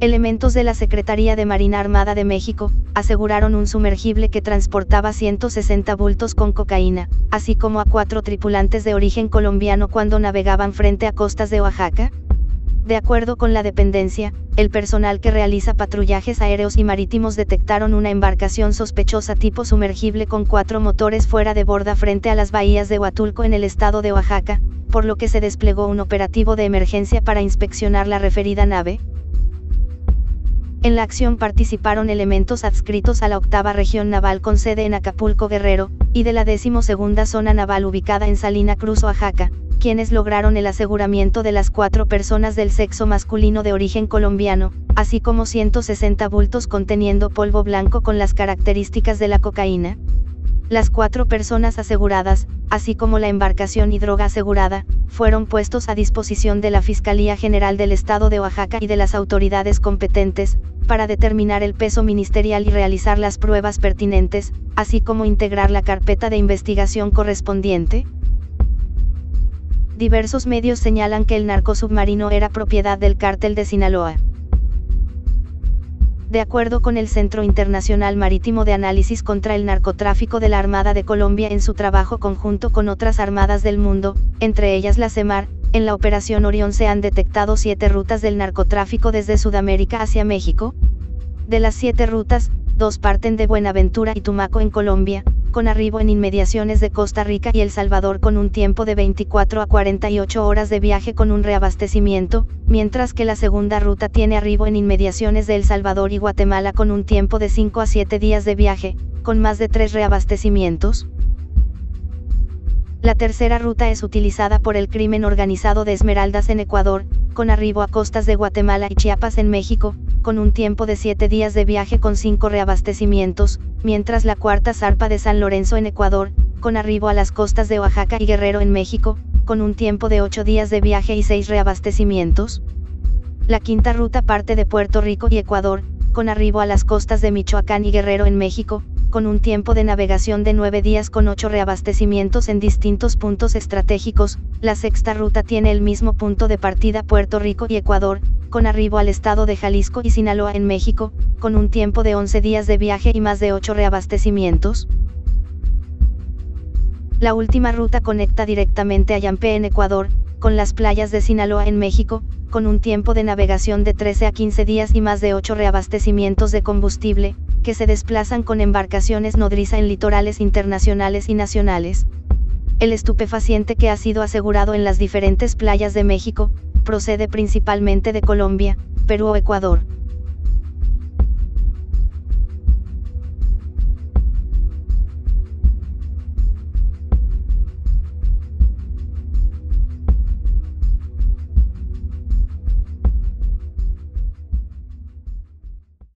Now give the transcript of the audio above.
Elementos de la Secretaría de Marina Armada de México, aseguraron un sumergible que transportaba 160 bultos con cocaína, así como a cuatro tripulantes de origen colombiano cuando navegaban frente a costas de Oaxaca. De acuerdo con la dependencia, el personal que realiza patrullajes aéreos y marítimos detectaron una embarcación sospechosa tipo sumergible con cuatro motores fuera de borda frente a las bahías de Huatulco en el estado de Oaxaca, por lo que se desplegó un operativo de emergencia para inspeccionar la referida nave, en la acción participaron elementos adscritos a la octava región naval con sede en Acapulco Guerrero, y de la decimosegunda zona naval ubicada en Salina Cruz, Oaxaca, quienes lograron el aseguramiento de las cuatro personas del sexo masculino de origen colombiano, así como 160 bultos conteniendo polvo blanco con las características de la cocaína. Las cuatro personas aseguradas, así como la embarcación y droga asegurada, fueron puestos a disposición de la Fiscalía General del Estado de Oaxaca y de las autoridades competentes, para determinar el peso ministerial y realizar las pruebas pertinentes, así como integrar la carpeta de investigación correspondiente. Diversos medios señalan que el narcosubmarino era propiedad del cártel de Sinaloa. De acuerdo con el Centro Internacional Marítimo de Análisis contra el Narcotráfico de la Armada de Colombia en su trabajo conjunto con otras armadas del mundo, entre ellas la CEMAR, en la Operación Orión se han detectado siete rutas del narcotráfico desde Sudamérica hacia México. De las siete rutas, dos parten de Buenaventura y Tumaco en Colombia, con arribo en inmediaciones de Costa Rica y El Salvador con un tiempo de 24 a 48 horas de viaje con un reabastecimiento, mientras que la segunda ruta tiene arribo en inmediaciones de El Salvador y Guatemala con un tiempo de 5 a 7 días de viaje, con más de 3 reabastecimientos. La tercera ruta es utilizada por el crimen organizado de Esmeraldas en Ecuador, con arribo a costas de Guatemala y Chiapas en México, con un tiempo de 7 días de viaje con 5 reabastecimientos, mientras la cuarta zarpa de San Lorenzo en Ecuador, con arribo a las costas de Oaxaca y Guerrero en México, con un tiempo de 8 días de viaje y 6 reabastecimientos. La quinta ruta parte de Puerto Rico y Ecuador, con arribo a las costas de Michoacán y Guerrero en México, con un tiempo de navegación de 9 días con 8 reabastecimientos en distintos puntos estratégicos, la sexta ruta tiene el mismo punto de partida Puerto Rico y Ecuador, con arribo al estado de Jalisco y Sinaloa en México, con un tiempo de 11 días de viaje y más de 8 reabastecimientos. La última ruta conecta directamente a Yampé en Ecuador, con las playas de Sinaloa en México, con un tiempo de navegación de 13 a 15 días y más de 8 reabastecimientos de combustible, que se desplazan con embarcaciones nodriza en litorales internacionales y nacionales. El estupefaciente que ha sido asegurado en las diferentes playas de México, procede principalmente de Colombia, Perú o Ecuador.